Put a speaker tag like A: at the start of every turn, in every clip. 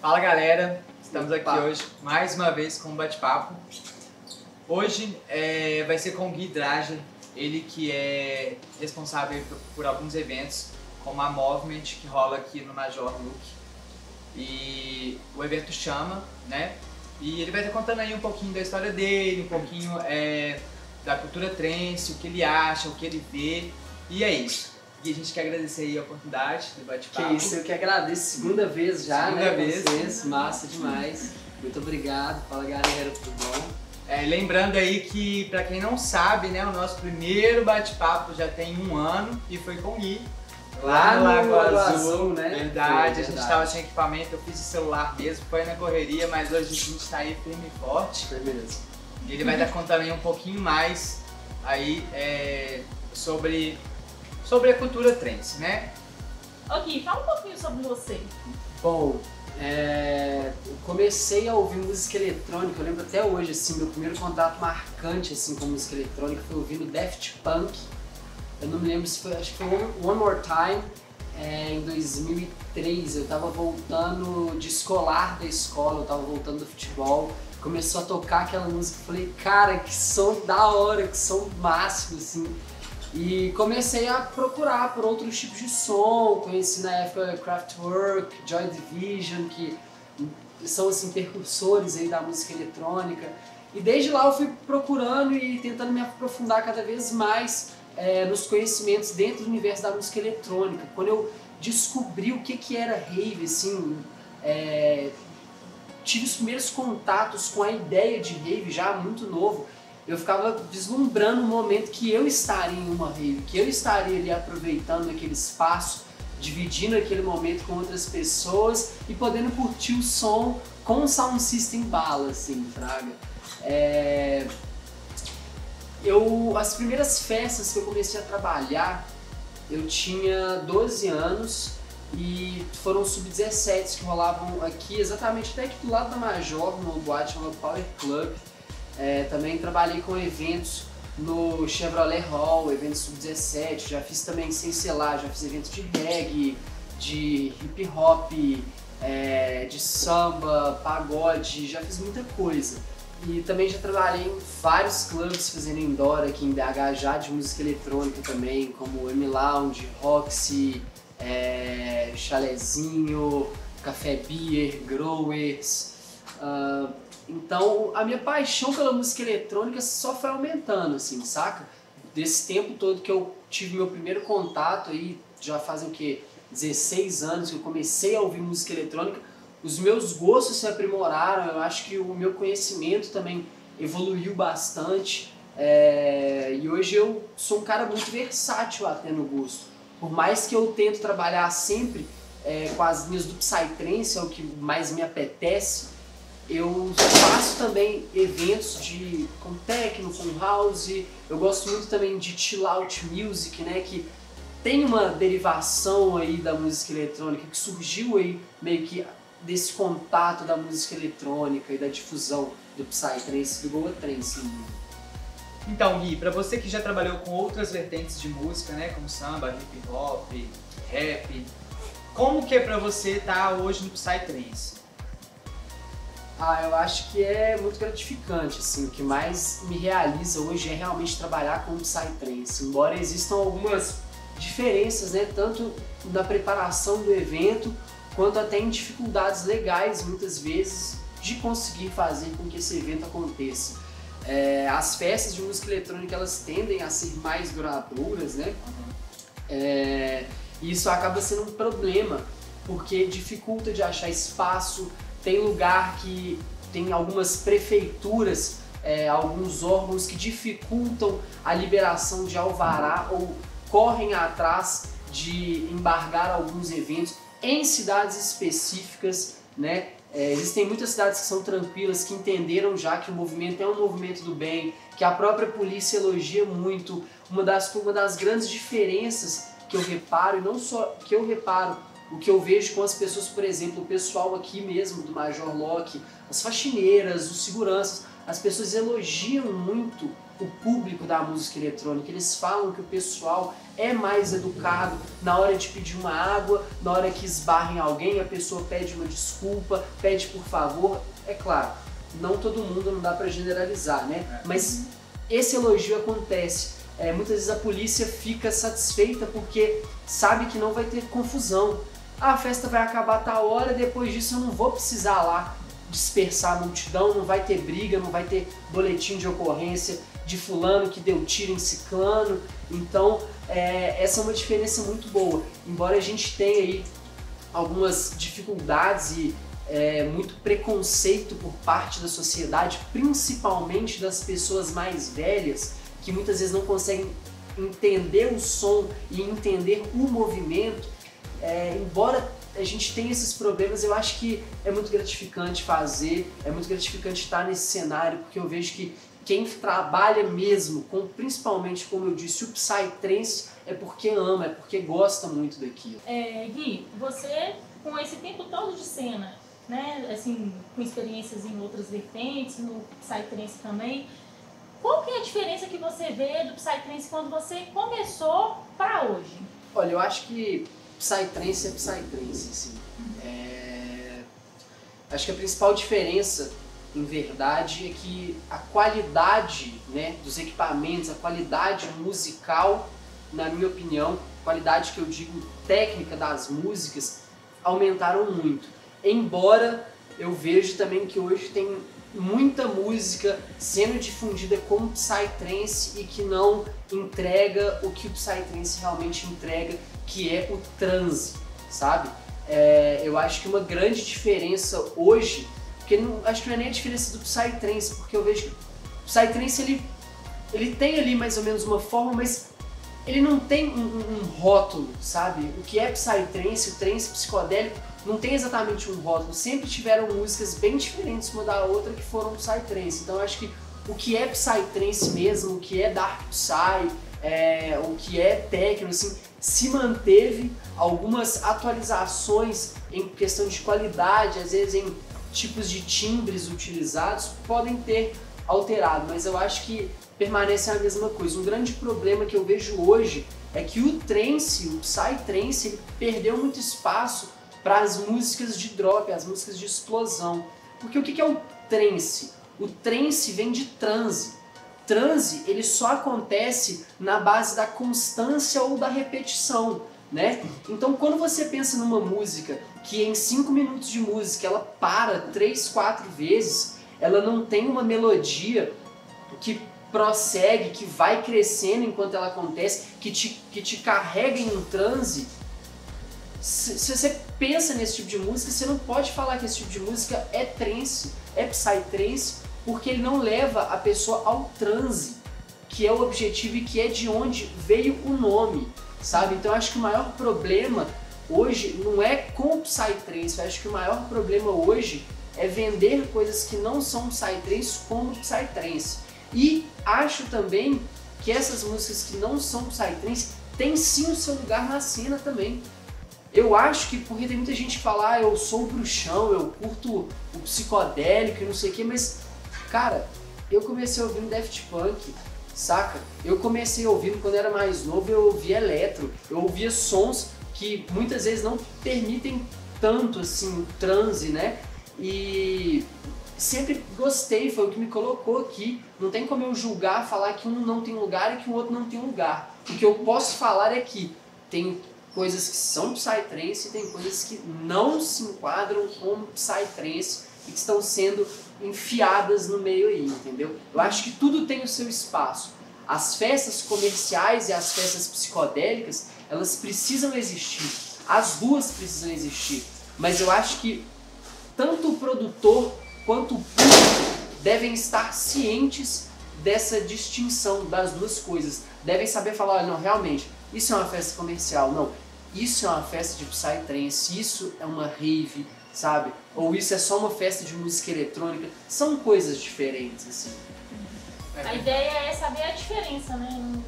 A: Fala galera, estamos aqui
B: Opa.
A: hoje mais uma vez com um bate-papo. Hoje é, vai ser com o Gui Drager, ele que é responsável por, por alguns eventos, como a Movement, que rola aqui no Major Look. E o evento chama, né? E ele vai estar contando aí um pouquinho da história dele, um pouquinho é, da cultura trance, o que ele acha, o que ele vê. E é isso. E a gente quer agradecer aí a oportunidade do
B: Que
A: bate-papo.
B: isso, eu que agradeço. Segunda vez já,
A: Segunda
B: né?
A: vez.
B: Vocês. Massa demais. Muito obrigado. Fala galera, tudo bom?
A: É, lembrando aí que, pra quem não sabe, né, o nosso primeiro bate-papo já tem um ano e foi com o Gui. Lá no Lago Azul,
B: né?
A: Verdade,
B: Foi,
A: a gente tava sem equipamento, eu fiz o celular mesmo, foi na correria, mas hoje a gente tá aí firme e forte.
B: Foi mesmo.
A: E ele vai estar contando aí um pouquinho mais aí é, sobre, sobre a cultura trance, né?
C: Ok, fala um pouquinho sobre você.
B: Bom, é, eu comecei a ouvir música eletrônica, eu lembro até hoje, assim, meu primeiro contato marcante assim, com música eletrônica foi ouvindo Daft Punk. Eu não me lembro se foi, acho que foi One, One More Time, é, em 2003. Eu tava voltando de escolar da escola, eu tava voltando do futebol. Começou a tocar aquela música, eu falei, cara, que som da hora, que som máximo, assim. E comecei a procurar por outros tipos de som, conheci na época Kraftwerk, Joy Division, que são assim percursores aí da música eletrônica. E desde lá eu fui procurando e tentando me aprofundar cada vez mais é, nos conhecimentos dentro do universo da música eletrônica. Quando eu descobri o que, que era rave, assim, é, tive os primeiros contatos com a ideia de rave já muito novo, eu ficava vislumbrando o momento que eu estaria em uma rave, que eu estaria ali aproveitando aquele espaço, dividindo aquele momento com outras pessoas e podendo curtir o som com o sound system bala, assim, fraga. É, Eu, as primeiras festas que eu comecei a trabalhar, eu tinha 12 anos e foram sub-17 que rolavam aqui, exatamente até aqui do lado da Major, numa boate chamada Power Club. É, também trabalhei com eventos no Chevrolet Hall, eventos sub-17, já fiz também sem selar, já fiz eventos de reggae, de hip hop, é, de samba, pagode, já fiz muita coisa. E também já trabalhei em vários clubes fazendo indoor aqui em BH já de música eletrônica também, como M Lounge, Roxy, é, Chalezinho, Café Beer, Growers. ah, então a minha paixão pela música eletrônica só foi aumentando, assim, saca? Desse tempo todo que eu tive meu primeiro contato aí, já fazem o quê? 16 anos que eu comecei a ouvir música eletrônica, os meus gostos se aprimoraram, eu acho que o meu conhecimento também evoluiu bastante. é, e hoje eu sou um cara muito versátil até no gosto. Por mais que eu tento trabalhar sempre é, com as linhas do Psytrance, é o que mais me apetece, eu faço também eventos de, com techno, com house, eu gosto muito também de chill out music, né, que tem uma derivação aí da música eletrônica que surgiu aí meio que desse contato da música eletrônica e da difusão do Psytrance e do Goa Trance.
A: Então, Gui, pra você que já trabalhou com outras vertentes de música, né, como samba, hip hop, rap, como que é pra você estar hoje no Psytrance?
B: Ah, eu acho que é muito gratificante, assim, o que mais me realiza hoje é realmente trabalhar com Psytrance, embora existam algumas diferenças, né, tanto na preparação do evento, quanto até em dificuldades legais, muitas vezes, de conseguir fazer com que esse evento aconteça. É, as festas de música eletrônica, elas tendem a ser mais duradouras, né, é, e isso acaba sendo um problema, porque dificulta de achar espaço, tem lugar que tem algumas prefeituras, é, alguns órgãos que dificultam a liberação de alvará ou correm atrás de embargar alguns eventos em cidades específicas, né? É, existem muitas cidades que são tranquilas, que entenderam já que o movimento é um movimento do bem, que a própria polícia elogia muito. Uma das, uma das grandes diferenças que eu reparo, e não só que eu reparo, o que eu vejo com as pessoas, por exemplo, o pessoal aqui mesmo do Major Locke, as faxineiras, os seguranças, as pessoas elogiam muito o público da música eletrônica. Eles falam que o pessoal é mais educado na hora de pedir uma água, na hora que esbarra em alguém, a pessoa pede uma desculpa, pede por favor. É claro, não todo mundo não dá para generalizar, né?
A: É.
B: Mas esse elogio acontece. É, muitas vezes a polícia fica satisfeita porque sabe que não vai ter confusão. A festa vai acabar a tal hora, depois disso eu não vou precisar lá dispersar a multidão, não vai ter briga, não vai ter boletim de ocorrência de fulano que deu tiro em ciclano. Então, é, essa é uma diferença muito boa. Embora a gente tenha aí algumas dificuldades e é, muito preconceito por parte da sociedade, principalmente das pessoas mais velhas, que muitas vezes não conseguem entender o som e entender o movimento. É, embora a gente tenha esses problemas, eu acho que é muito gratificante fazer, é muito gratificante estar nesse cenário, porque eu vejo que quem trabalha mesmo, com, principalmente, como eu disse, o Psytrance, é porque ama, é porque gosta muito daquilo.
C: É, Gui, você com esse tempo todo de cena, né, assim, com experiências em outras vertentes, no Psytrance também, qual que é a diferença que você vê do Psytrance quando você começou para hoje?
B: Olha, eu acho que Psytrance é Psytrance, assim. É... Acho que a principal diferença, em verdade, é que a qualidade né, dos equipamentos, a qualidade musical, na minha opinião, qualidade que eu digo técnica das músicas, aumentaram muito. Embora eu vejo também que hoje tem muita música sendo difundida como Psytrance e que não entrega o que o Psytrance realmente entrega, que é o transe, sabe? É, eu acho que uma grande diferença hoje, porque não, acho que não é nem a diferença do Psytrance, porque eu vejo que o Psytrance ele, ele tem ali mais ou menos uma forma, mas ele não tem um, um, um rótulo, sabe? O que é Psytrance, o trance psicodélico, não tem exatamente um rótulo. Sempre tiveram músicas bem diferentes uma da outra que foram Psytrance. Então eu acho que o que é Psytrance mesmo, o que é Dark Psy, é, o que é techno, assim, se manteve algumas atualizações em questão de qualidade, às vezes em tipos de timbres utilizados, podem ter alterado, mas eu acho que permanece a mesma coisa. Um grande problema que eu vejo hoje é que o trance, o psytrance, perdeu muito espaço para as músicas de drop, as músicas de explosão. Porque o que é o trance? O trance vem de transe. Transe ele só acontece na base da constância ou da repetição, né? Então quando você pensa numa música que em 5 minutos de música ela para 3, 4 vezes, ela não tem uma melodia que prossegue, que vai crescendo enquanto ela acontece, que te, que te carrega em um transe, se, se, você pensa nesse tipo de música, você não pode falar que esse tipo de música é trance, é psytrance, porque ele não leva a pessoa ao transe, que é o objetivo e que é de onde veio o nome, sabe? Então acho que o maior problema hoje não é com o psytrance, acho que o maior problema hoje é vender coisas que não são psytrance como psytrance. E acho também que essas músicas que não são psytrance têm sim o seu lugar na cena também. Eu acho que, porque tem muita gente que fala, ah, eu sou bruxão, eu curto o psicodélico e não sei o que, mas, cara, eu comecei ouvindo Daft Punk, saca? Eu comecei ouvindo quando era mais novo, eu ouvia eletro, eu ouvia sons que muitas vezes não permitem tanto assim o transe, né? E sempre gostei, foi o que me colocou aqui. Não tem como eu julgar, falar que um não tem lugar e que o outro não tem lugar. O que eu posso falar é que tem coisas que são psytrance e tem coisas que não se enquadram como psytrance e que estão sendo enfiadas no meio aí, entendeu? Eu acho que tudo tem o seu espaço. As festas comerciais e as festas psicodélicas, elas precisam existir. As duas precisam existir. Mas eu acho que tanto o produtor quanto o público devem estar cientes dessa distinção das duas coisas. Devem saber falar, olha, não, realmente, isso é uma festa comercial, não. Isso é uma festa de psytrance, isso é uma rave, sabe? Ou isso é só uma festa de música eletrônica. São coisas diferentes, assim.
C: A ideia é saber a diferença, né?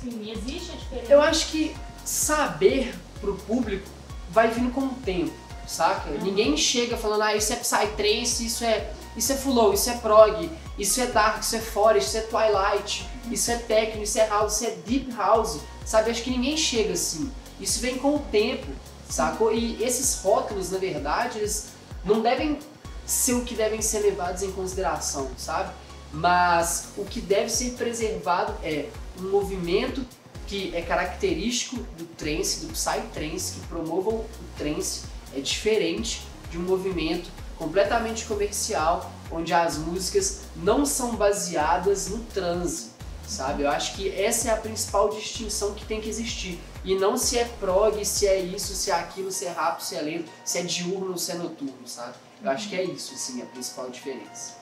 C: Sim, existe a diferença.
B: Eu acho que saber pro público vai vindo com o tempo, saca? Ninguém chega falando, ah, isso é psytrance, isso é, isso é flow, isso é prog, isso é dark, isso é forest, isso é twilight, isso é techno, isso é house, isso é deep house, sabe? Acho que ninguém chega assim. Isso vem com o tempo, sacou? E esses rótulos, na verdade, eles não devem ser o que devem ser levados em consideração, sabe? Mas o que deve ser preservado é um movimento que é característico do trance, do psytrance, que promovam o trance, é diferente de um movimento completamente comercial, onde as músicas não são baseadas no transe, sabe? Eu acho que essa é a principal distinção que tem que existir. E não se é prog, se é isso, se é aquilo, se é rápido, se é lento, se é diurno, se é noturno, sabe? Eu acho que é isso, assim, a principal diferença.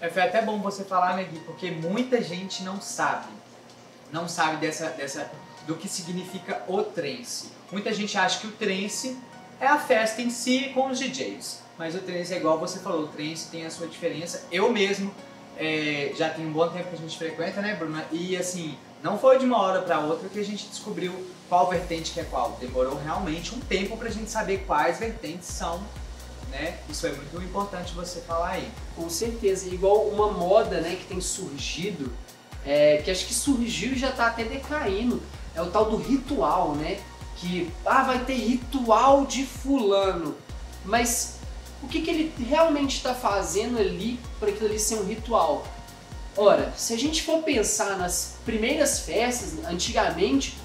A: É, foi até bom você falar, né, Gui? Porque muita gente não sabe. Não sabe dessa, dessa, do que significa o trance. Muita gente acha que o trance é a festa em si com os DJs. Mas o trance é igual você falou, o trance tem a sua diferença. Eu mesmo é, já tem um bom tempo que a gente frequenta, né, Bruna? E assim, não foi de uma hora para outra que a gente descobriu qual vertente que é qual. Demorou realmente um tempo pra gente saber quais vertentes são né? Isso é muito importante você falar aí.
B: Com certeza, igual uma moda, né, que tem surgido, é, que acho que surgiu e já está até decaindo, é o tal do ritual, né? Que ah, vai ter ritual de fulano, mas o que, que ele realmente está fazendo ali para aquilo ali ser um ritual? Ora, se a gente for pensar nas primeiras festas, antigamente,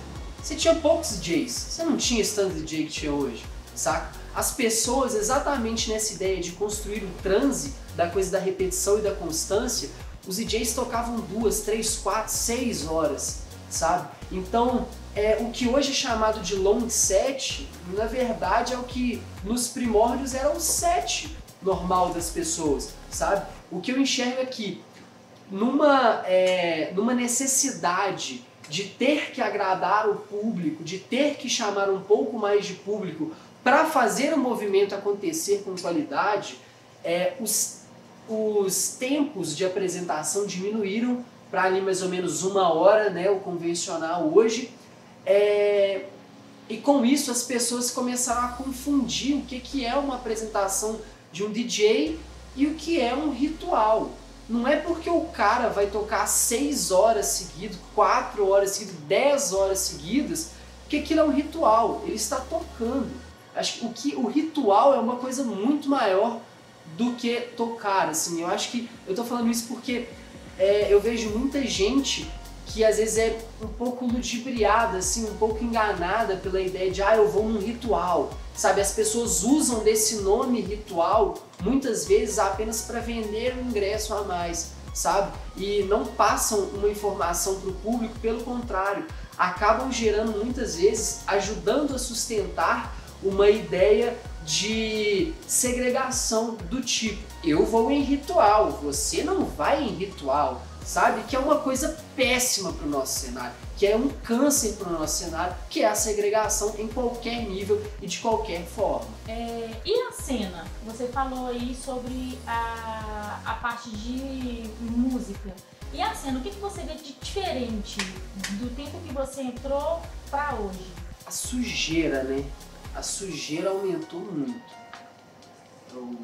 B: você tinha poucos DJs, você não tinha esse tanto DJ que tinha hoje, saca? as pessoas, exatamente nessa ideia de construir o transe, da coisa da repetição e da constância, os DJs tocavam duas, três, quatro, seis horas, sabe? Então, é, o que hoje é chamado de long set, na verdade é o que nos primórdios era o set normal das pessoas, sabe? O que eu enxergo aqui, numa, é, numa necessidade de ter que agradar o público, de ter que chamar um pouco mais de público para fazer o movimento acontecer com qualidade, é, os, os tempos de apresentação diminuíram para ali mais ou menos uma hora, né, o convencional hoje. É, e com isso as pessoas começaram a confundir o que, que é uma apresentação de um DJ e o que é um ritual. Não é porque o cara vai tocar 6 horas seguidas, 4 horas seguidas, 10 horas seguidas, que aquilo é um ritual. Ele está tocando. Acho que o, que o ritual é uma coisa muito maior do que tocar, assim. Eu acho que eu tô falando isso porque é, eu vejo muita gente que às vezes é um pouco ludibriada, assim, um pouco enganada pela ideia de ah, eu vou num ritual. Sabe, as pessoas usam desse nome ritual muitas vezes apenas para vender um ingresso a mais, sabe? E não passam uma informação para o público, pelo contrário, acabam gerando muitas vezes, ajudando a sustentar uma ideia de segregação do tipo eu vou em ritual, você não vai em ritual, sabe? Que é uma coisa péssima para o nosso cenário, que é um câncer para o nosso cenário, que é a segregação em qualquer nível e de qualquer forma.
C: É, e a cena? Você falou aí sobre a, a parte de música. E a cena, o que, que você vê de diferente do tempo que você entrou para hoje?
B: A sujeira, né? a sujeira aumentou muito. Eu,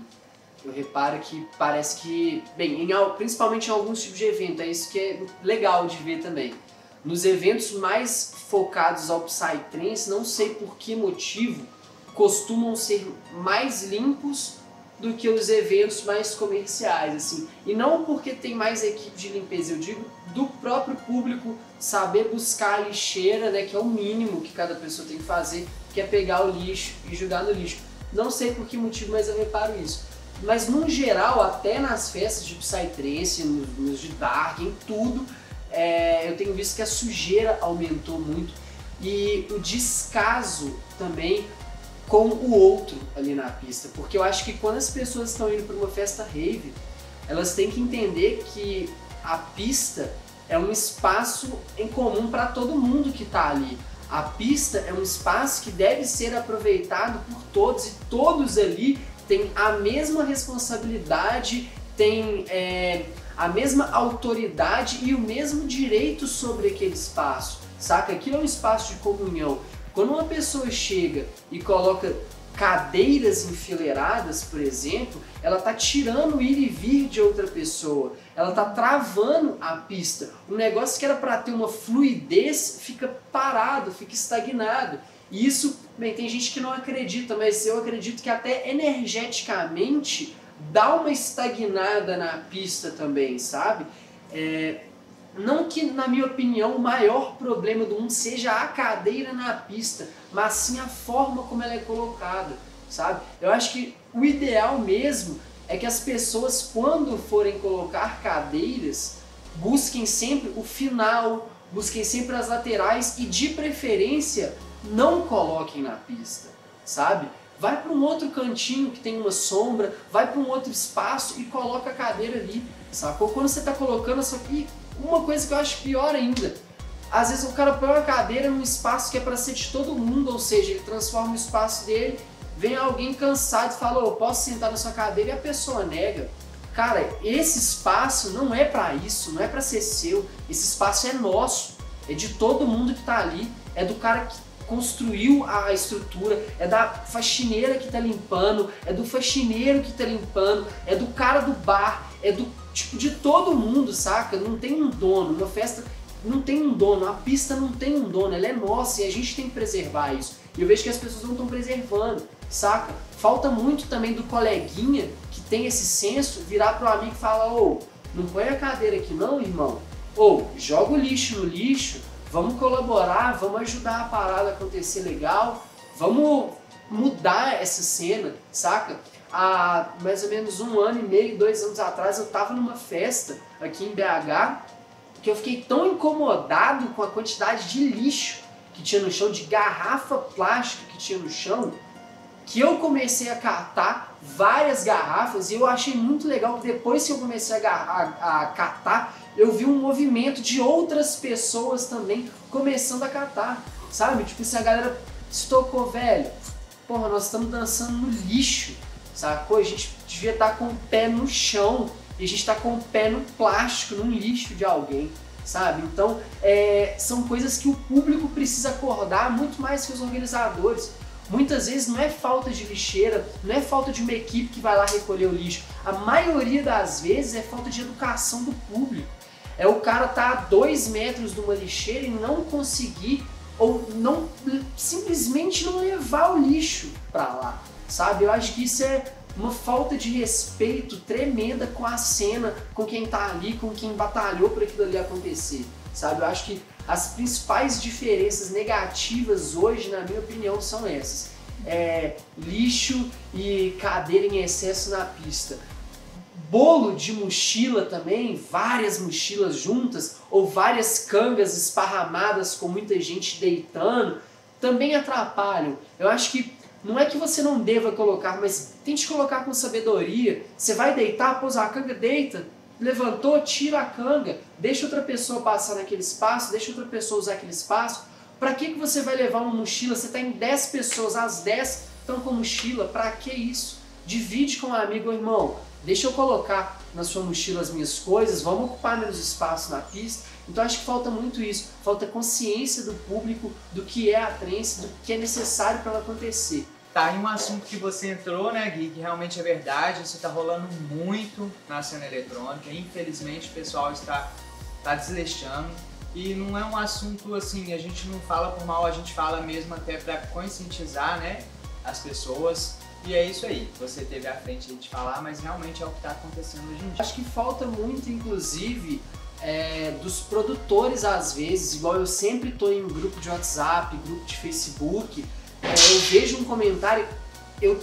B: eu reparo que parece que, bem, em, principalmente em alguns tipos de evento, é isso que é legal de ver também. Nos eventos mais focados ao Psytrance, não sei por que motivo, costumam ser mais limpos do que os eventos mais comerciais, assim. E não porque tem mais equipe de limpeza, eu digo do próprio público saber buscar a lixeira, né, que é o mínimo que cada pessoa tem que fazer que é pegar o lixo e jogar no lixo. Não sei por que motivo, mas eu reparo isso. Mas no geral, até nas festas de Psytrance, nos, nos de Dark, em tudo, é, eu tenho visto que a sujeira aumentou muito e o descaso também com o outro ali na pista. Porque eu acho que quando as pessoas estão indo para uma festa rave, elas têm que entender que a pista é um espaço em comum para todo mundo que está ali. A pista é um espaço que deve ser aproveitado por todos e todos ali têm a mesma responsabilidade, têm é, a mesma autoridade e o mesmo direito sobre aquele espaço, saca? Aquilo é um espaço de comunhão. Quando uma pessoa chega e coloca cadeiras enfileiradas, por exemplo, ela tá tirando o ir e vir de outra pessoa. Ela tá travando a pista. Um negócio que era para ter uma fluidez fica parado, fica estagnado. E isso, bem, tem gente que não acredita, mas eu acredito que até energeticamente dá uma estagnada na pista também, sabe? É, não que, na minha opinião, o maior problema do mundo seja a cadeira na pista, mas sim a forma como ela é colocada, sabe? Eu acho que o ideal mesmo é que as pessoas, quando forem colocar cadeiras, busquem sempre o final, busquem sempre as laterais e, de preferência, não coloquem na pista, sabe? Vai para um outro cantinho que tem uma sombra, vai para um outro espaço e coloca a cadeira ali, sacou? Quando você está colocando isso aqui, uma coisa que eu acho pior ainda, às vezes o cara põe uma cadeira num espaço que é para ser de todo mundo, ou seja, ele transforma o espaço dele, vem alguém cansado e fala, eu posso sentar na sua cadeira e a pessoa nega. Cara, esse espaço não é para isso, não é para ser seu, esse espaço é nosso, é de todo mundo que está ali, é do cara que construiu a estrutura, é da faxineira que está limpando, é do faxineiro que está limpando, é do cara do bar, é do tipo de todo mundo, saca? Não tem um dono, uma festa não tem um dono, a pista não tem um dono, ela é nossa e a gente tem que preservar isso. E eu vejo que as pessoas não estão preservando, saca? Falta muito também do coleguinha que tem esse senso virar pro amigo e falar: ô, não põe a cadeira aqui não, irmão. Ou joga o lixo no lixo, vamos colaborar, vamos ajudar a parada a acontecer legal, vamos mudar essa cena, saca? há mais ou menos um ano e meio, dois anos atrás, eu estava numa festa aqui em BH que eu fiquei tão incomodado com a quantidade de lixo que tinha no chão, de garrafa plástica que tinha no chão, que eu comecei a catar várias garrafas e eu achei muito legal que depois que eu comecei a, a, catar, eu vi um movimento de outras pessoas também começando a catar, sabe? Tipo, se a galera se tocou, velho, porra, nós estamos dançando no lixo, sacou? A gente devia estar tá com o pé no chão e a gente está com o pé no plástico, num lixo de alguém, sabe? Então, é, são coisas que o público precisa acordar muito mais que os organizadores. Muitas vezes não é falta de lixeira, não é falta de uma equipe que vai lá recolher o lixo. A maioria das vezes é falta de educação do público. É o cara estar tá a dois metros de uma lixeira e não conseguir ou não simplesmente não levar o lixo para lá sabe? Eu acho que isso é uma falta de respeito tremenda com a cena, com quem tá ali, com quem batalhou para aquilo ali acontecer, sabe? Eu acho que as principais diferenças negativas hoje, na minha opinião, são essas. É, lixo e cadeira em excesso na pista. Bolo de mochila também, várias mochilas juntas, ou várias cangas esparramadas com muita gente deitando, também atrapalham. Eu acho que não é que você não deva colocar, mas tente colocar com sabedoria. Você vai deitar, pousar a canga, deita. Levantou, tira a canga. Deixa outra pessoa passar naquele espaço, deixa outra pessoa usar aquele espaço. Para que, que você vai levar uma mochila? Você está em 10 pessoas, as 10 estão com mochila. Para que isso? Divide com um amigo, irmão. Deixa eu colocar na sua mochila as minhas coisas, vamos ocupar menos espaço na pista. Então acho que falta muito isso, falta consciência do público do que é a trance, do que é necessário para ela acontecer.
A: Tá, em um assunto que você entrou, né, Gui, que realmente é verdade, isso está rolando muito na cena eletrônica. Infelizmente o pessoal está, está desleixando. E não é um assunto assim, a gente não fala por mal, a gente fala mesmo até para conscientizar, né, as pessoas. E é isso aí, você teve a frente de falar, mas realmente é o que está acontecendo hoje em dia.
B: Acho que falta muito, inclusive, é, dos produtores às vezes, igual eu sempre estou em grupo de WhatsApp, grupo de Facebook, eu vejo um comentário, eu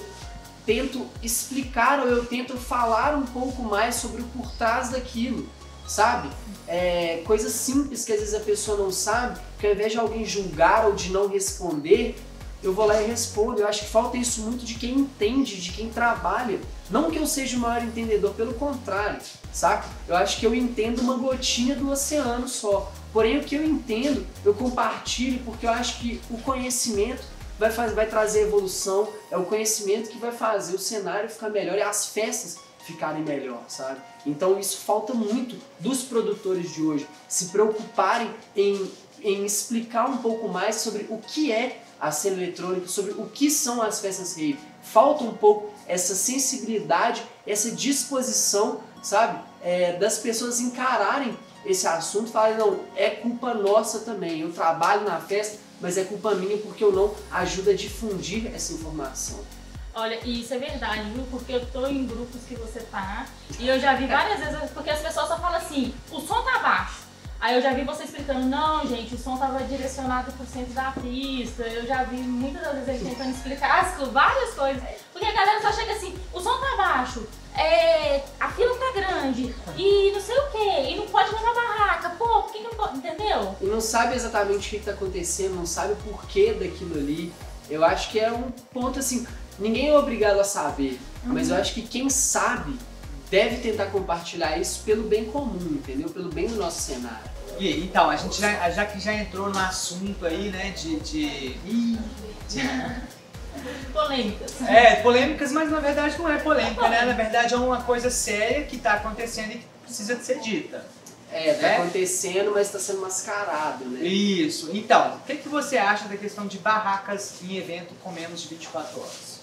B: tento explicar ou eu tento falar um pouco mais sobre o por trás daquilo, sabe? É, coisas simples que às vezes a pessoa não sabe, que ao invés de alguém julgar ou de não responder, eu vou lá e respondo. Eu acho que falta isso muito de quem entende, de quem trabalha. Não que eu seja o maior entendedor, pelo contrário, saca? Eu acho que eu entendo uma gotinha do oceano só. Porém, o que eu entendo, eu compartilho porque eu acho que o conhecimento vai, fazer, vai trazer evolução, é o conhecimento que vai fazer o cenário ficar melhor e as festas ficarem melhor, sabe? Então isso falta muito dos produtores de hoje se preocuparem em em explicar um pouco mais sobre o que é a cena eletrônica, sobre o que são as festas rave. Falta um pouco essa sensibilidade, essa disposição, sabe, é, das pessoas encararem esse assunto e falarem, não, é culpa nossa também, eu trabalho na festa, mas é culpa minha porque eu não ajudo a difundir essa informação.
C: Olha, isso é verdade, viu? Porque eu tô em grupos que você tá e eu já vi várias vezes, porque as pessoas só falam assim, o som tá baixo. Aí eu já vi você explicando, não, gente, o som tava direcionado pro centro da pista. Eu já vi muitas das vezes tentando explicar as, várias coisas. Porque a galera só chega assim, o som tá baixo, é, a fila tá grande, e não sei o que, e não pode levar barraca, pô, por que, que não pode, entendeu?
B: E não sabe exatamente o que, que tá acontecendo, não sabe o porquê daquilo ali. Eu acho que é um ponto assim, ninguém é obrigado a saber, uhum. mas eu acho que quem sabe deve tentar compartilhar isso pelo bem comum, entendeu? Pelo bem do nosso cenário.
A: E, então, a gente já, já que já entrou no assunto aí, né, de... de... de...
C: polêmicas.
A: É, polêmicas, mas na verdade não é polêmica, né? Na verdade é uma coisa séria que está acontecendo e que precisa de ser dita.
B: É, tá né? acontecendo, mas está sendo mascarado, né?
A: Isso. Então, o que, que você acha da questão de barracas em evento com menos de 24 horas?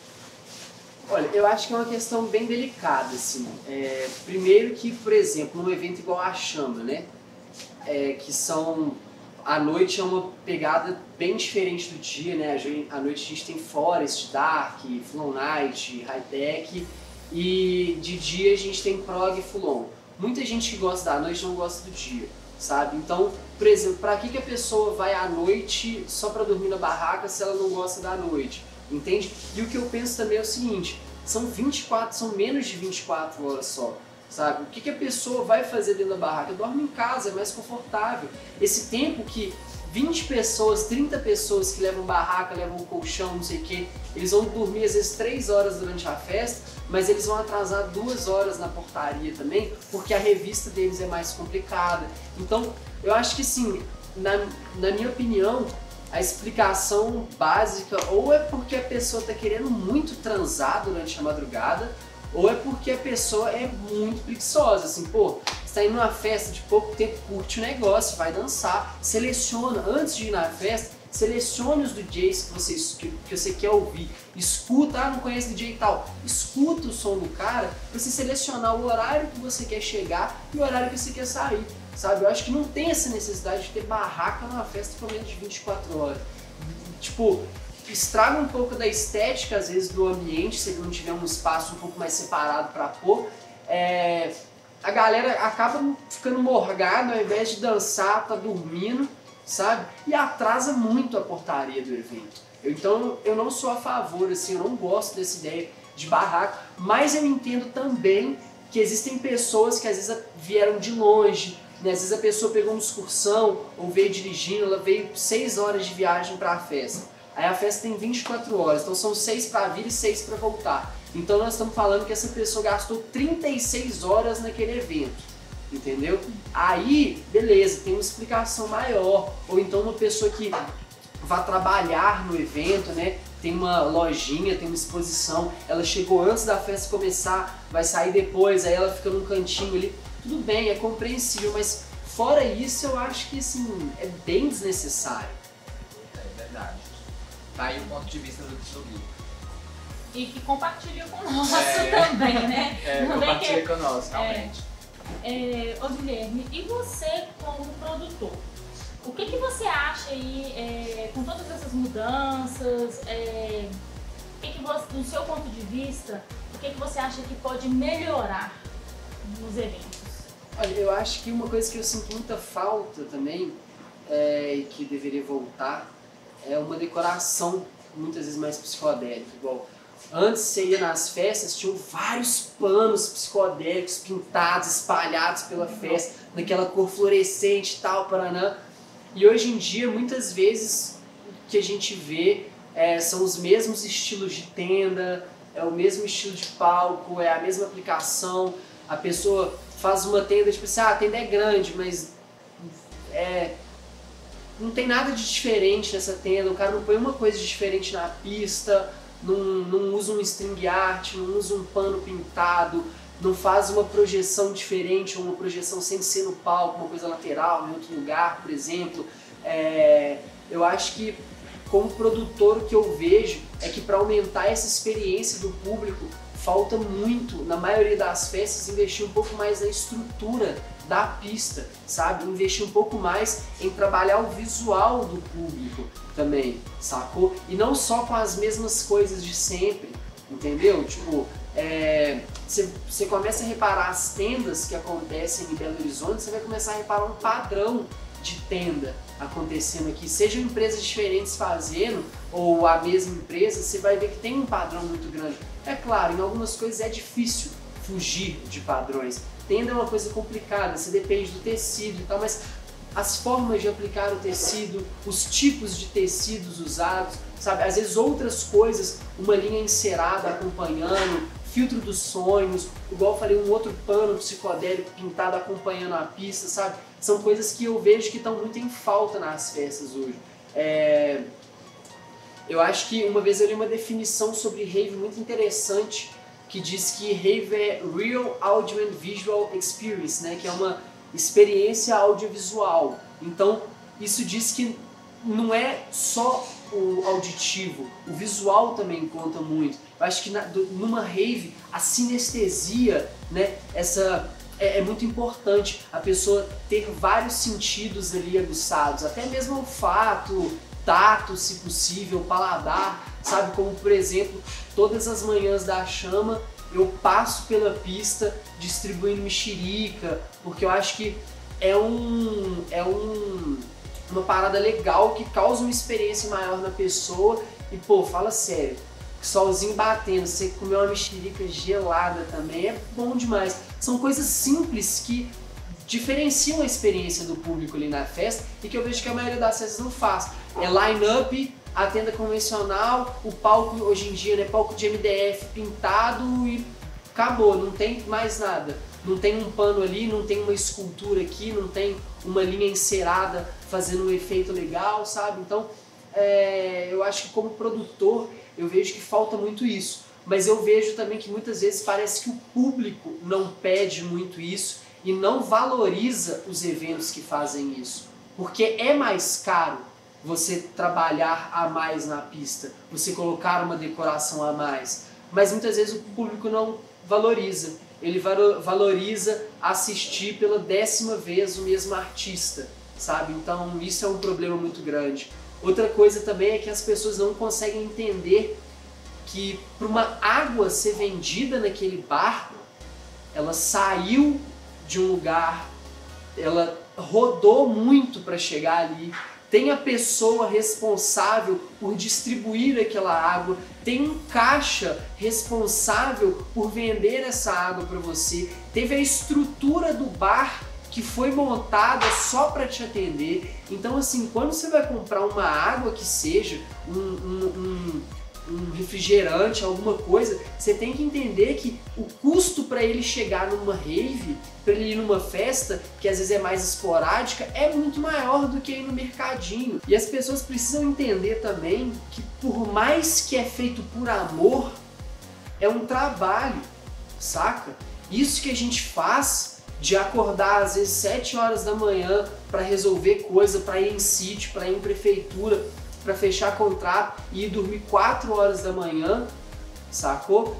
B: Olha, eu acho que é uma questão bem delicada, assim. É, primeiro que, por exemplo, num evento igual a Chama, né? É, que são... A noite é uma pegada bem diferente do dia, né? A noite a gente tem Forest, Dark, Full Night, High Tech. E de dia a gente tem Prog e Full On. Muita gente que gosta da noite não gosta do dia, sabe? Então, por exemplo, para que, que a pessoa vai à noite só para dormir na barraca se ela não gosta da noite? entende? E o que eu penso também é o seguinte, são 24, são menos de 24 horas só, sabe? O que, que a pessoa vai fazer dentro da barraca? Dorme em casa, é mais confortável. Esse tempo que 20 pessoas, 30 pessoas que levam barraca, levam colchão, não sei o que, eles vão dormir às vezes 3 horas durante a festa, mas eles vão atrasar 2 horas na portaria também, porque a revista deles é mais complicada. Então, eu acho que sim, na, na minha opinião, a explicação básica ou é porque a pessoa está querendo muito transar durante a madrugada, ou é porque a pessoa é muito preguiçosa, assim, pô, está indo numa festa de pouco tempo, curte o negócio, vai dançar, seleciona, antes de ir na festa, selecione os DJs que você, que, você quer ouvir, escuta, ah, não conhece DJ e tal, escuta o som do cara, para você selecionar o horário que você quer chegar e o horário que você quer sair sabe? Eu acho que não tem essa necessidade de ter barraca numa festa por menos de 24 horas. Tipo, estraga um pouco da estética, às vezes, do ambiente, se ele não tiver um espaço um pouco mais separado para pôr. É, a galera acaba ficando morgada ao invés de dançar, tá dormindo, sabe? E atrasa muito a portaria do evento. Eu, então, eu não sou a favor, assim, eu não gosto dessa ideia de barraca, mas eu entendo também que existem pessoas que às vezes vieram de longe, né? Às vezes a pessoa pegou uma excursão ou veio dirigindo, ela veio 6 horas de viagem para a festa. Aí a festa tem 24 horas, então são 6 para vir e 6 para voltar. Então nós estamos falando que essa pessoa gastou 36 horas naquele evento. Entendeu? Aí, beleza, tem uma explicação maior. Ou então uma pessoa que vai trabalhar no evento, né? Tem uma lojinha, tem uma exposição, ela chegou antes da festa começar, vai sair depois, aí ela fica num cantinho ali tudo bem, é compreensível, mas fora isso eu acho que assim, é bem desnecessário.
A: É. Tá aí o ponto de vista do, do
C: E que compartilha com nós é, também, né?
A: É, Não compartilha que... conosco, realmente.
C: É, é, ô Guilherme, e você como produtor? O que, que você acha aí, é, com todas essas mudanças, é, que que você, do seu ponto de vista, o que, que você acha que pode melhorar nos eventos?
B: Olha, eu acho que uma coisa que eu sinto muita falta também, é, e que deveria voltar, é uma decoração muitas vezes mais psicodélica. Igual, antes você ia nas festas, tinham vários panos psicodélicos pintados, espalhados pela festa, naquela cor fluorescente e tal, Paraná. E hoje em dia, muitas vezes, o que a gente vê é, são os mesmos estilos de tenda, é o mesmo estilo de palco, é a mesma aplicação. A pessoa faz uma tenda, tipo assim, ah, a tenda é grande, mas é, não tem nada de diferente nessa tenda, o cara não põe uma coisa diferente na pista, não, não usa um string art, não usa um pano pintado, não faz uma projeção diferente, uma projeção sem ser no palco, uma coisa lateral, em outro lugar, por exemplo. É, eu acho que como produtor o que eu vejo é que para aumentar essa experiência do público falta muito, na maioria das festas, investir um pouco mais na estrutura da pista, sabe? Investir um pouco mais em trabalhar o visual do público também, sacou? E não só com as mesmas coisas de sempre, entendeu? Tipo, você é, começa a reparar as tendas que acontecem em Belo Horizonte, você vai começar a reparar um padrão de tenda acontecendo aqui, sejam empresas diferentes fazendo ou a mesma empresa, você vai ver que tem um padrão muito grande. É claro, em algumas coisas é difícil fugir de padrões. Tenda é uma coisa complicada, você depende do tecido e tal, mas as formas de aplicar o tecido, os tipos de tecidos usados, sabe? Às vezes outras coisas, uma linha encerada acompanhando, filtro dos sonhos, igual eu falei, um outro pano psicodélico pintado acompanhando a pista, sabe? São coisas que eu vejo que estão muito em falta nas festas hoje. É... Eu acho que uma vez eu li uma definição sobre rave muito interessante que diz que rave é Real Audio and Visual Experience, né? que é uma experiência audiovisual. Então, isso diz que não é só o auditivo, o visual também conta muito. Eu acho que na, numa rave, a sinestesia, né, essa é, é, muito importante a pessoa ter vários sentidos ali aguçados, até mesmo olfato, tato, se possível, paladar, sabe? Como por exemplo, todas as manhãs da chama eu passo pela pista distribuindo mexerica, porque eu acho que é um é um uma parada legal que causa uma experiência maior na pessoa e pô, fala sério, solzinho batendo, você comer uma mexerica gelada também é bom demais. São coisas simples que diferenciam a experiência do público ali na festa e que eu vejo que a maioria das festas não faz. É line-up, a tenda convencional, o palco hoje em dia, né, palco de MDF pintado e acabou, não tem mais nada. Não tem um pano ali, não tem uma escultura aqui, não tem uma linha encerada fazendo um efeito legal, sabe? Então, é, eu acho que como produtor eu vejo que falta muito isso. Mas eu vejo também que muitas vezes parece que o público não pede muito isso e não valoriza os eventos que fazem isso. Porque é mais caro você trabalhar a mais na pista, você colocar uma decoração a mais. Mas muitas vezes o público não valoriza. Ele valoriza assistir pela décima vez o mesmo artista, sabe? Então isso é um problema muito grande. Outra coisa também é que as pessoas não conseguem entender que para uma água ser vendida naquele bar, ela saiu de um lugar, ela rodou muito para chegar ali. Tem a pessoa responsável por distribuir aquela água, tem um caixa responsável por vender essa água para você, teve a estrutura do bar que foi montada só para te atender. Então, assim, quando você vai comprar uma água que seja, um, um, um, um refrigerante, alguma coisa, você tem que entender que o custo para ele chegar numa rave, para ele ir numa festa, que às vezes é mais esporádica, é muito maior do que ir no mercadinho. E as pessoas precisam entender também que por mais que é feito por amor, é um trabalho, saca? Isso que a gente faz de acordar às vezes 7 horas da manhã para resolver coisa, para ir em sítio, para ir em prefeitura, para fechar contrato e ir dormir 4 horas da manhã, sacou?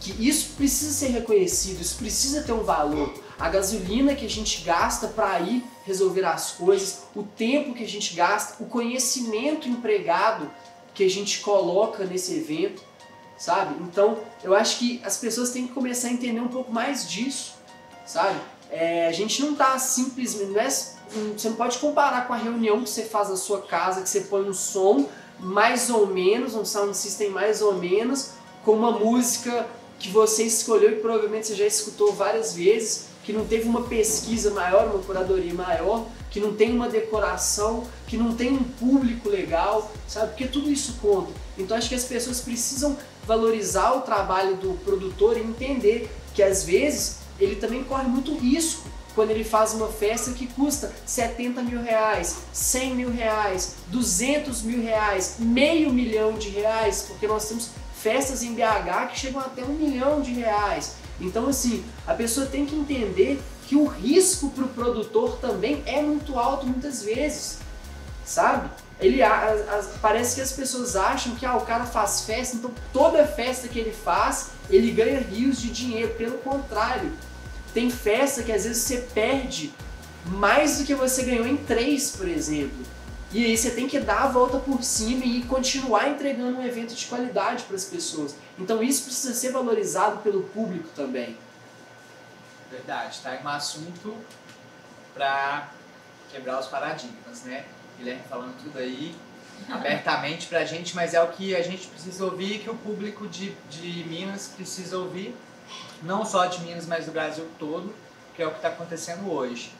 B: Que isso precisa ser reconhecido, isso precisa ter um valor. A gasolina que a gente gasta para ir resolver as coisas, o tempo que a gente gasta, o conhecimento empregado que a gente coloca nesse evento, sabe? Então, eu acho que as pessoas têm que começar a entender um pouco mais disso sabe? É, a gente não tá simplesmente. Não é, você não pode comparar com a reunião que você faz na sua casa, que você põe um som mais ou menos, um sound system mais ou menos, com uma música que você escolheu e provavelmente você já escutou várias vezes, que não teve uma pesquisa maior, uma curadoria maior, que não tem uma decoração, que não tem um público legal, sabe? Porque tudo isso conta. Então acho que as pessoas precisam valorizar o trabalho do produtor e entender que às vezes ele também corre muito risco quando ele faz uma festa que custa 70 mil reais, 100 mil reais, 200 mil reais, meio milhão de reais, porque nós temos festas em BH que chegam até um milhão de reais. Então, assim, a pessoa tem que entender que o risco para o produtor também é muito alto muitas vezes. sabe? Ele, a, a, parece que as pessoas acham que ah, o cara faz festa, então toda festa que ele faz, ele ganha rios de dinheiro. Pelo contrário, tem festa que às vezes você perde mais do que você ganhou em três, por exemplo. E aí você tem que dar a volta por cima e continuar entregando um evento de qualidade para as pessoas. Então isso precisa ser valorizado pelo público também.
A: Verdade, tá? É um assunto para quebrar os paradigmas, né? Guilherme falando tudo aí abertamente pra gente, mas é o que a gente precisa ouvir que o público de, de Minas precisa ouvir, não só de Minas, mas do Brasil todo, que é o que está acontecendo hoje.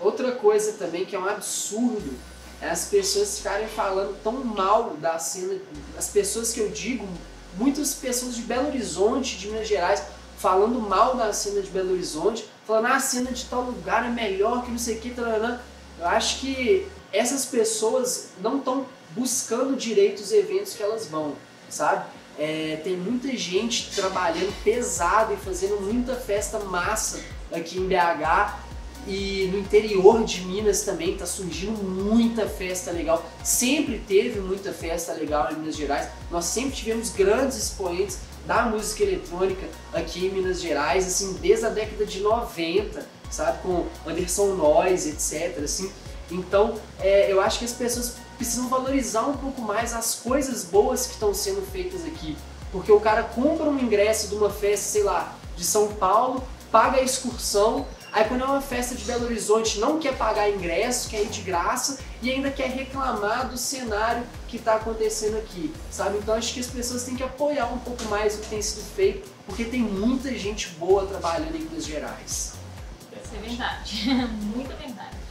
B: Outra coisa também que é um absurdo é as pessoas ficarem falando tão mal da cena, as pessoas que eu digo, muitas pessoas de Belo Horizonte, de Minas Gerais, falando mal da cena de Belo Horizonte, falando ah, a cena de tal lugar é melhor que não sei o que, taranã. eu acho que essas pessoas não estão buscando direito os eventos que elas vão, sabe? É, tem muita gente trabalhando pesado e fazendo muita festa massa aqui em BH e no interior de Minas também está surgindo muita festa legal. Sempre teve muita festa legal em Minas Gerais. Nós sempre tivemos grandes expoentes da música eletrônica aqui em Minas Gerais, assim, desde a década de 90, sabe, com Anderson Noise, etc, assim. Então, é, eu acho que as pessoas precisam valorizar um pouco mais as coisas boas que estão sendo feitas aqui. Porque o cara compra um ingresso de uma festa, sei lá, de São Paulo, paga a excursão, aí quando é uma festa de Belo Horizonte não quer pagar ingresso, quer ir de graça e ainda quer reclamar do cenário que está acontecendo aqui, sabe? Então acho que as pessoas têm que apoiar um pouco mais o que tem sido feito, porque tem muita gente boa trabalhando em Minas Gerais.
C: Isso é verdade, muita verdade.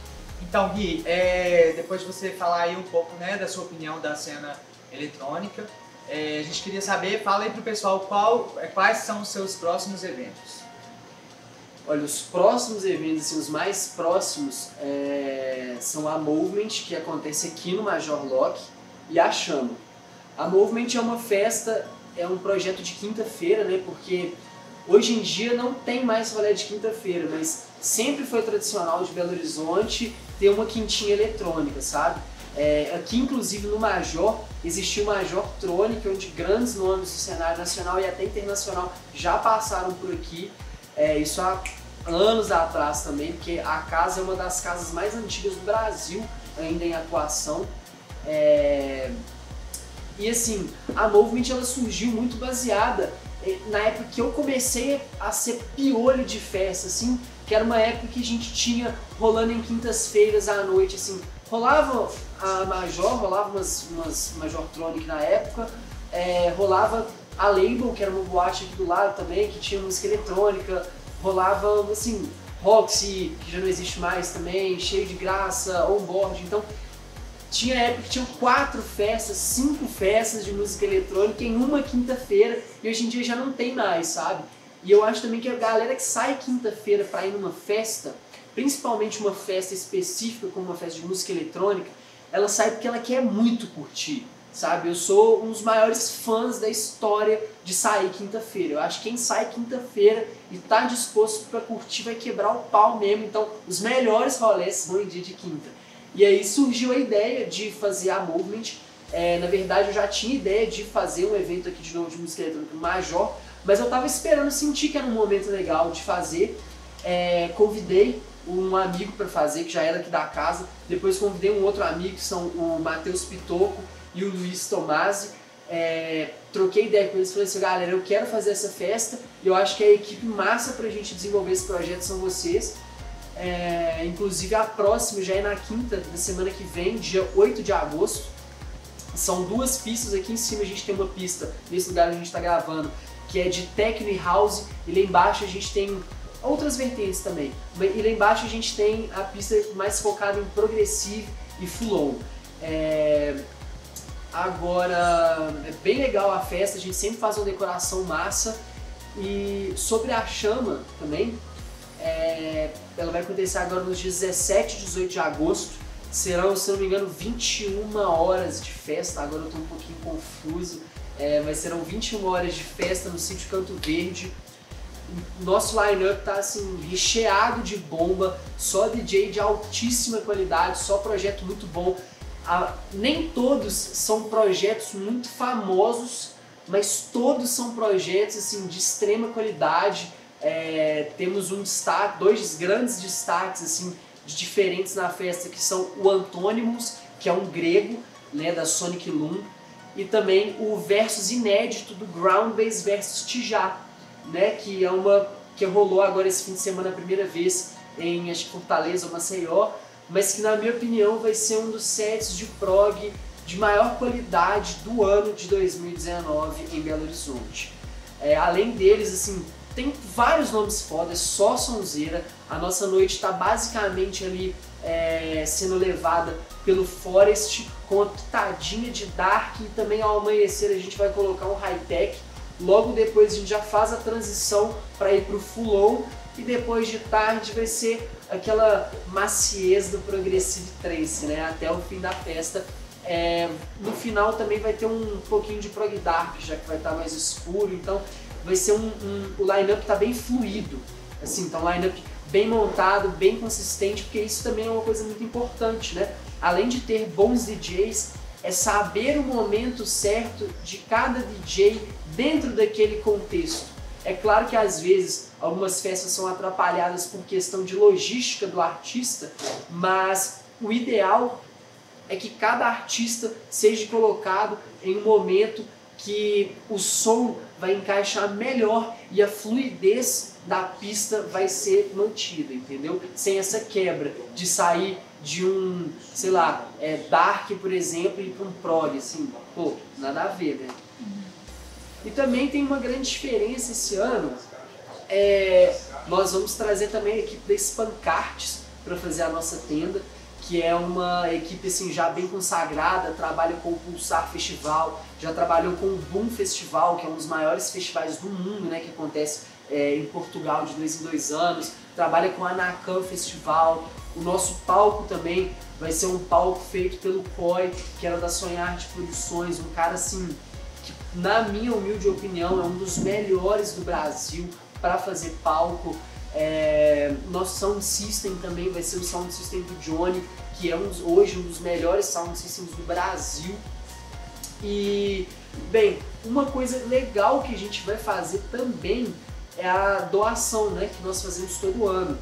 A: Então, Gui, é, depois de você falar aí um pouco né, da sua opinião da cena eletrônica, é, a gente queria saber, fala aí pro pessoal qual, é, quais são os seus próximos eventos.
B: Olha, os próximos eventos, assim, os mais próximos, é, são a Movement, que acontece aqui no Major Lock, e a Chama. A Movement é uma festa, é um projeto de quinta-feira, né? Porque hoje em dia não tem mais rolê de quinta-feira, mas sempre foi tradicional de Belo Horizonte ter uma quintinha eletrônica, sabe? É, aqui, inclusive, no Major, existiu o Major Tronic, onde grandes nomes do cenário nacional e até internacional já passaram por aqui. É, isso há anos atrás também, porque a casa é uma das casas mais antigas do Brasil ainda em atuação. É... E assim, a Movement ela surgiu muito baseada é, na época que eu comecei a ser piolho de festa, assim, que era uma época que a gente tinha rolando em quintas-feiras à noite, assim, rolava a Major, rolava umas, umas Major Tronic na época, é, rolava a Label, que era uma boate aqui do lado também, que tinha música eletrônica, rolava, assim, Roxy, que já não existe mais também, cheio de graça, on-board, então tinha época que tinham quatro festas, cinco festas de música eletrônica em uma quinta-feira e hoje em dia já não tem mais, sabe? E eu acho também que a galera que sai quinta-feira para ir numa festa, principalmente uma festa específica como uma festa de música eletrônica, ela sai porque ela quer muito curtir, sabe? Eu sou um dos maiores fãs da história de sair quinta-feira. Eu acho que quem sai quinta-feira e tá disposto para curtir vai quebrar o pau mesmo. Então, os melhores rolês vão em dia de quinta. E aí surgiu a ideia de fazer a Movement. É, na verdade, eu já tinha ideia de fazer um evento aqui de novo de música eletrônica Major, mas eu tava esperando sentir que era um momento legal de fazer. É, convidei um amigo para fazer, que já era aqui da casa. Depois convidei um outro amigo, que são o Matheus Pitoco e o Luiz Tomasi. É, troquei ideia com eles e falei assim, galera, eu quero fazer essa festa e eu acho que a equipe massa pra gente desenvolver esse projeto são vocês. É, inclusive a próxima já é na quinta da semana que vem, dia 8 de agosto. São duas pistas aqui em cima, a gente tem uma pista nesse lugar a gente está gravando, que é de techno e house, e lá embaixo a gente tem outras vertentes também. E lá embaixo a gente tem a pista mais focada em progressive e full É... Agora, é bem legal a festa, a gente sempre faz uma decoração massa. E sobre a chama também, é, ela vai acontecer agora nos dias 17 e 18 de agosto. Serão, se não me engano, 21 horas de festa. Agora eu estou um pouquinho confuso, é, mas serão 21 horas de festa no sítio Canto Verde. Nosso line-up tá assim, recheado de bomba, só DJ de altíssima qualidade, só projeto muito bom. nem todos são projetos muito famosos, mas todos são projetos assim de extrema qualidade. É, temos um destaque, dois grandes destaques assim de diferentes na festa que são o Antônimos, que é um grego, né, da Sonic Loom, e também o versus inédito do Ground Base versus Tijá, né, que é uma que rolou agora esse fim de semana a primeira vez em acho que Fortaleza ou Maceió, mas que na minha opinião vai ser um dos sets de prog de maior qualidade do ano de 2019 em Belo Horizonte. É, além deles, assim, tem vários nomes fodas, só sonzeira. A nossa noite está basicamente ali é, sendo levada pelo Forest com uma pitadinha de Dark e também ao amanhecer a gente vai colocar um high-tech. Logo depois a gente já faz a transição para ir para o full e depois de tarde vai ser aquela maciez do Progressive Trance, né? Até o fim da festa. É, no final também vai ter um pouquinho de prog dark, já que vai estar mais escuro, então vai ser um, um o line-up tá bem fluido, assim, então line-up bem montado, bem consistente, porque isso também é uma coisa muito importante, né? Além de ter bons DJs, é saber o momento certo de cada DJ dentro daquele contexto. É claro que às vezes algumas festas são atrapalhadas por questão de logística do artista, mas o ideal é que cada artista seja colocado em um momento que o som vai encaixar melhor e a fluidez da pista vai ser mantida, entendeu? Sem essa quebra de sair de um, sei lá, é, dark, por exemplo, e para um prog, assim, pô, nada a ver, né? E também tem uma grande diferença esse ano, é, nós vamos trazer também a equipe da Spancartes para fazer a nossa tenda, que é uma equipe assim já bem consagrada, trabalha com o Pulsar Festival, já trabalhou com o Boom Festival, que é um dos maiores festivais do mundo, né, que acontece é, em Portugal de dois em dois anos, trabalha com a Anacan Festival, o nosso palco também vai ser um palco feito pelo COI, que era da Sonhar de Produções, um cara assim, que na minha humilde opinião é um dos melhores do Brasil para fazer palco, é, nosso sound system também vai ser o sound system do Johnny, que é um, hoje um dos melhores sound systems do Brasil. E, bem, uma coisa legal que a gente vai fazer também é a doação, né, que nós fazemos todo ano.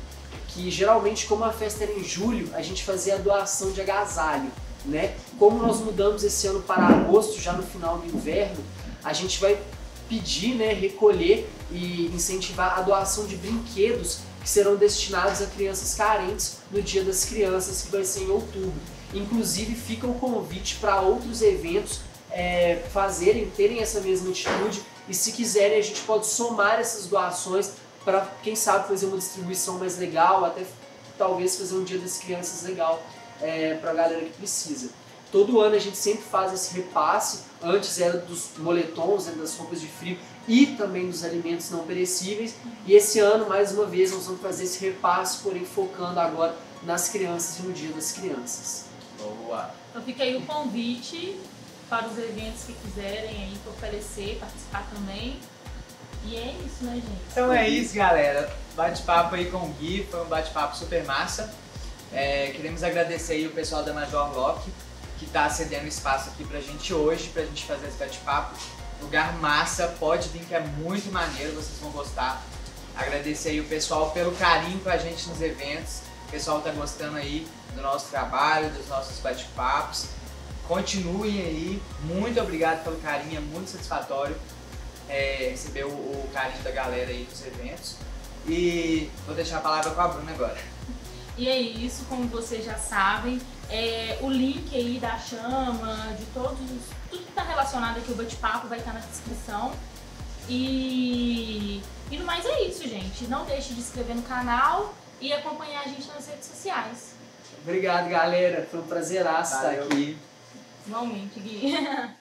B: Que geralmente, como a festa era em julho, a gente fazia a doação de agasalho, né? Como nós mudamos esse ano para agosto, já no final do inverno, a gente vai pedir, né, recolher e incentivar a doação de brinquedos que serão destinados a crianças carentes no Dia das Crianças, que vai ser em outubro. Inclusive, fica o convite para outros eventos é, fazerem, terem essa mesma atitude e se quiserem a gente pode somar essas doações para, quem sabe, fazer uma distribuição mais legal, até talvez fazer um Dia das Crianças legal é, para a galera que precisa. Todo ano a gente sempre faz esse repasse, antes era dos moletons, né, das roupas de frio e também dos alimentos não perecíveis. E esse ano, mais uma vez, nós vamos fazer esse repasse, porém focando agora nas crianças e no Dia das Crianças.
C: Boa! Então fica aí o convite para os eventos que quiserem aí oferecer, participar também. E é isso, né, gente?
A: Então é isso, galera. Bate-papo aí com o Gui, foi um bate-papo super massa. É, queremos agradecer aí o pessoal da Major Lock que está cedendo espaço aqui pra gente hoje, pra gente fazer esse bate-papo. Lugar massa, pode vir que é muito maneiro, vocês vão gostar. Agradecer aí o pessoal pelo carinho com a gente nos eventos. O pessoal tá gostando aí do nosso trabalho, dos nossos bate-papos. Continuem aí, muito obrigado pelo carinho, é muito satisfatório é, receber o, o carinho da galera aí dos eventos. E vou deixar a palavra com a Bruna agora.
C: E é isso, como vocês já sabem, é, o link aí da chama, de todos, tudo que está relacionado aqui ao bate-papo vai estar na descrição. E, e no mais é isso, gente. Não deixe de se inscrever no canal e acompanhar a gente nas redes sociais.
B: Obrigado, galera. Foi um prazer estar aqui.
C: Igualmente, Gui.